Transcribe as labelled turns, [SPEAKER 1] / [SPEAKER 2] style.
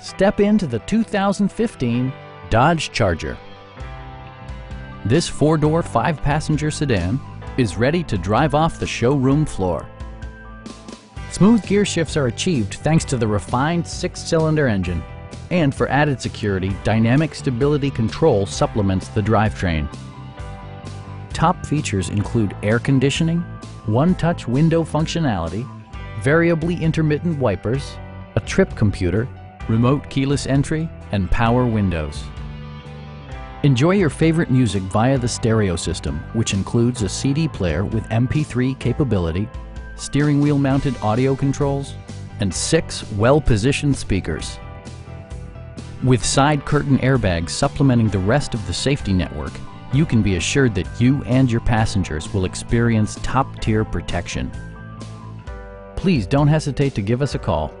[SPEAKER 1] Step into the 2015 Dodge Charger. This four-door, five-passenger sedan is ready to drive off the showroom floor. Smooth gear shifts are achieved thanks to the refined six-cylinder engine. And for added security, Dynamic Stability Control supplements the drivetrain. Top features include air conditioning, one-touch window functionality, variably intermittent wipers, a trip computer, remote keyless entry, and power windows. Enjoy your favorite music via the stereo system, which includes a CD player with MP3 capability, steering wheel mounted audio controls, and six well-positioned speakers. With side curtain airbags supplementing the rest of the safety network, you can be assured that you and your passengers will experience top-tier protection. Please don't hesitate to give us a call